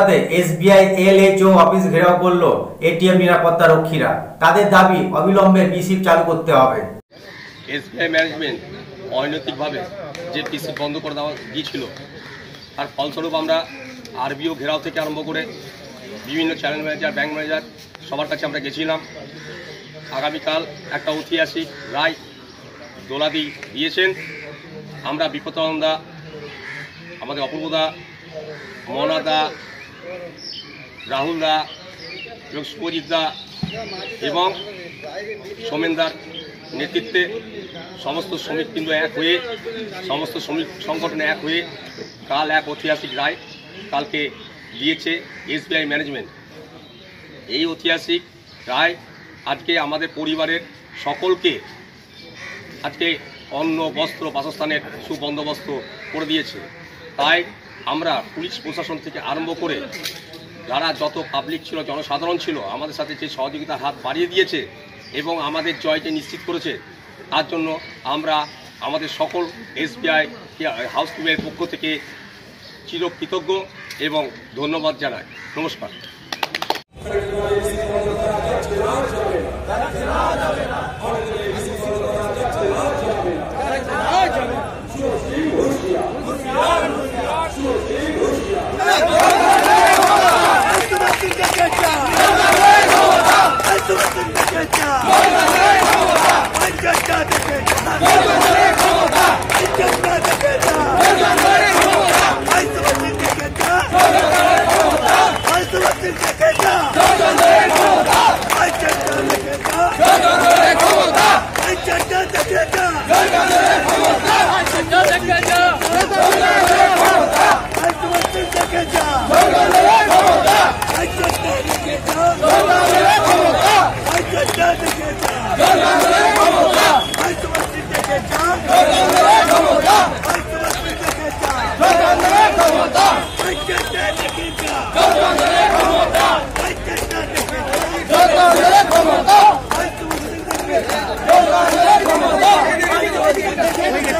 কলকাতাতে SBI এলএচও office ঘেরাও করল এটিএম নিরাপত্তা রক্ষীরা। তাদের দাবি অবিলম্বে বিসিপ চালু করতে হবে। এসবিআই ম্যানেজমেন্ট অনৈতিকভাবে যে পিসি বন্ধ করে দেওয়া গিয়েছিল, তার ফলস্বরূপ আমরা আরবিও ঘেরাও থেকে আরম্ভ করে বিভিন্ন চ্যানেল ম্যানেজার ব্যাংক ম্যানেজার সবার কাছে আমরা গেছিলাম। আগামীকাল একটা ঐতিহাসিক রায় দোলাদি দিয়েছেন। আমরা বিপদানন্দা আমাদের অপূর্বদা, মনাদা রাহুল দা এবং শুভজিৎ দা, এবং সোমেনদার নেতৃত্বে সমস্ত শ্রমিক কিন্তু এক হয়ে, সমস্ত শ্রমিক সংগঠন এক হয়ে কাল এক ঐতিহাসিক রায় কালকে দিয়েছে এসবিআই ম্যানেজমেন্ট। এই ঐতিহাসিক রায় আজকে আমাদের পরিবারের সকলকে আজকে অন্ন, বস্ত্র, বাসস্থানের সুবন্দোবস্ত করে দিয়েছে। তাই আমরা পুলিশ প্রশাসন থেকে আরম্ভ করে যারা যত পাবলিক ছিল, জনসাধারণ ছিল, আমাদের সাথে যে সহযোগিতার হাত বাড়িয়ে দিয়েছে এবং আমাদের জয়কে নিশ্চিত করেছে, তার জন্য আমরা আমাদের সকল এসবিআই হাউস হাউসকিপের পক্ষ থেকে চিরকৃতজ্ঞ এবং ধন্যবাদ জানাই। নমস্কার।